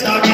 her